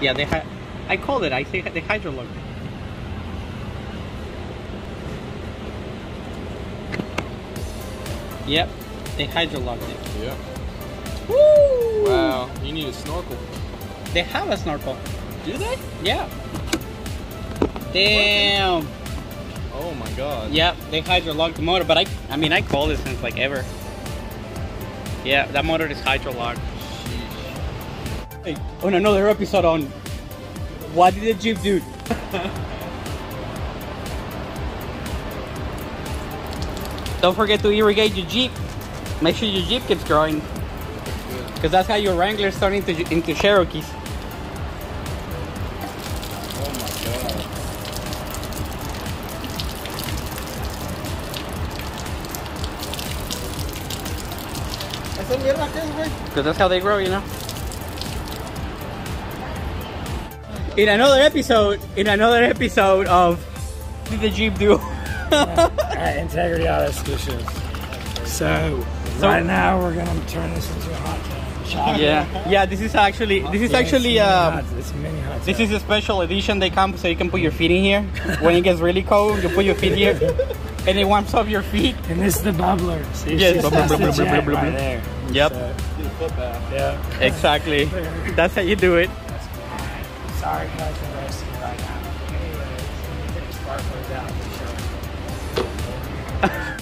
Yeah, they had. I called it. I say they hydrolocked. Yep, they hydrolocked it. Yeah. Woo! Wow. You need a snorkel. They have a snorkel. Do they? Yeah. Damn. Oh my god. Yep, they hydrolocked the motor, but I, I mean, I called it since like ever. Yeah, that motor is hydrolocked. Sheesh. Hey, oh, on another episode on what did the Jeep do? Don't forget to irrigate your Jeep. Make sure your Jeep keeps growing, because that's how your Wranglers turn into into Cherokees. Oh my god. Because that's how they grow, you know. In another episode, in another episode of did the Jeep do? at Integrity Auto Solutions. So, So- right now we're gonna turn this into a hot tub. Chocolate. yeah, yeah. This is actually this is Yeah, actually um, hot- it's a mini hot This is a special edition. They come so you can put your feet in here. when it gets really cold, you put your feet here, and it warms up your feet. and this is the bubbler. See, Yes, it's blah, blah, the blah, blah, jet right there. Yep. So, Do the foot bath. yeah. Exactly. That's how you do it. Sorry, I'm roasting you right now. Anyways, let me the sparklers out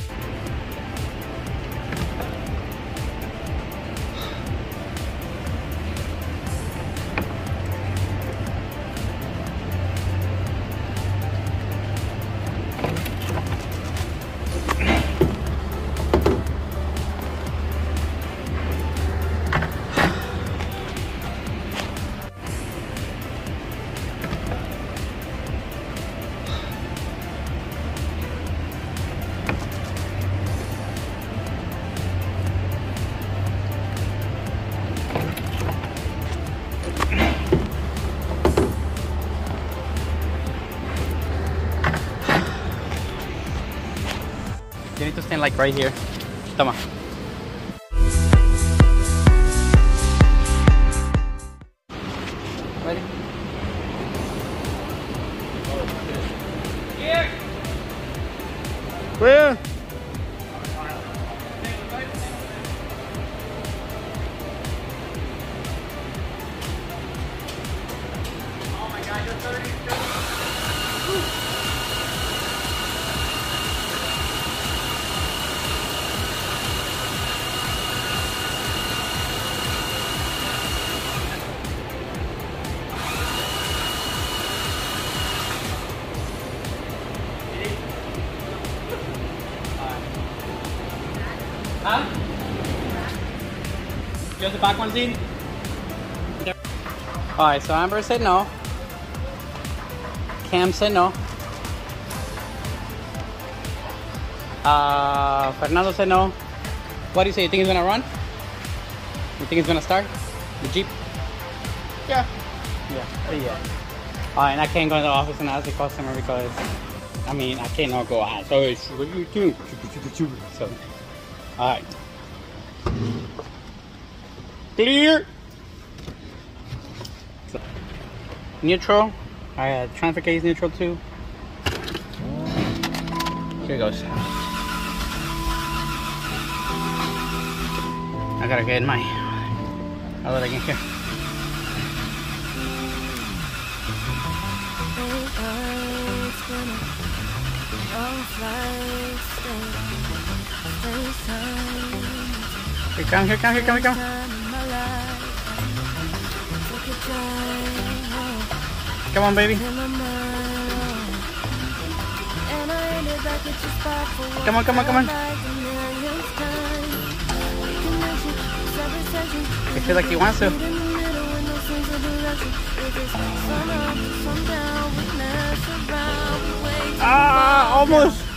like right here. Come on. Ready? Yeah. Where? Oh my god, you're 30. Just the back ones in. All right, so Amber said no. Cam said no. Uh, Fernando said no. What do you say? You think he's gonna run? You think he's gonna start? The Jeep? Yeah. Yeah. Oh, yeah. Uh, and I can't go in the office and ask the customer because, I mean, I cannot go out. So it's what you do. So, all right. Clear. Neutral. Alright, uh, transfer case neutral too. Here goes. I gotta get my other in here. Here come, here come, here come, here come. Come on, baby. Come on, come on, come on. I feel like he wants to. Ah, almost.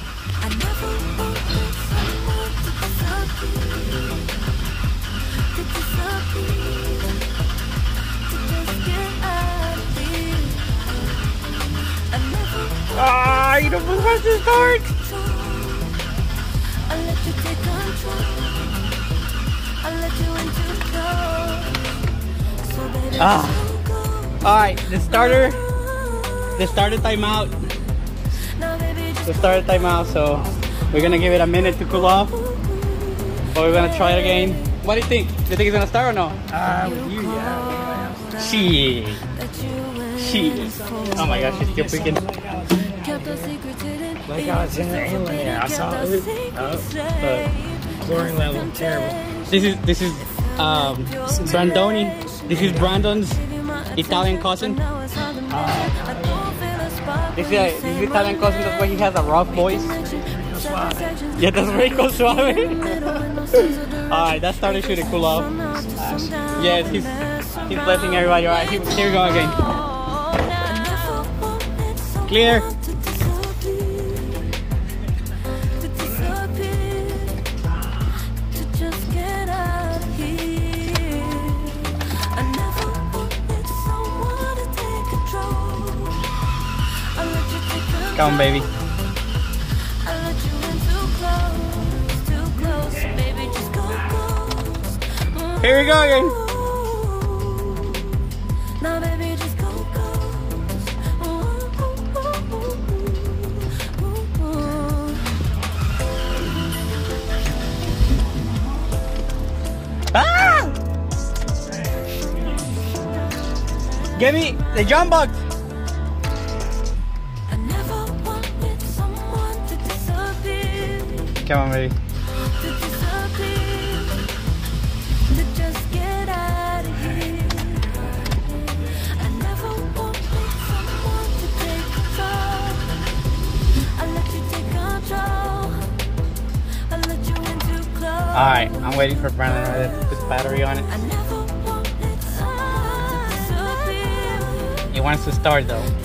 Ah, you don't want to start. Ah. All right, the starter, the starter timeout, the starter timeout. So we're gonna give it a minute to cool off, but we're gonna try it again. What do you think? Do you think it's gonna start or no? Uh, with you, yeah. She. Shit. Oh my gosh, she's still freaking. Like I was in the inland there. I saw it. Oh, the chlorine level, terrible. This is this is um Brandoni. This is Brandon's Italian cousin. This is, a, this is Italian cousin. That's why he has a rough voice. Yeah, that's Rico Suave. Alright, that started to cool off. Yes, he's he's blessing everybody. Alright, here, here we go again. Clear. Come on, baby. Here we go again. Ah! Give me the jump box. Too baby. All right, I'm waiting for Brandon to put the battery on it. I never wanted someone. He wants to start though.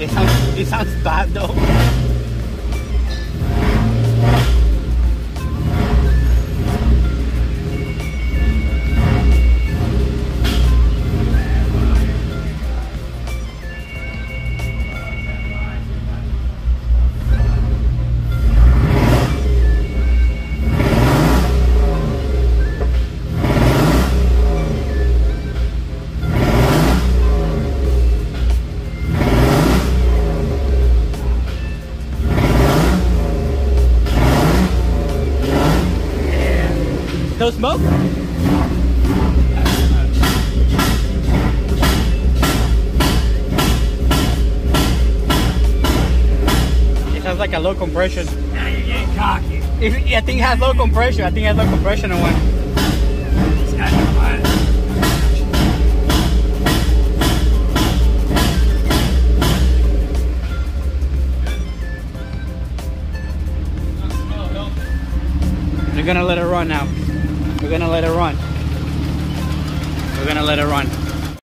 It sounds, it sounds bad though. No smoke? It sounds like a low compression. Now you're getting cocky. If, I think it has low compression. I think it has low compression on one. We're gonna let it run now. We're gonna let it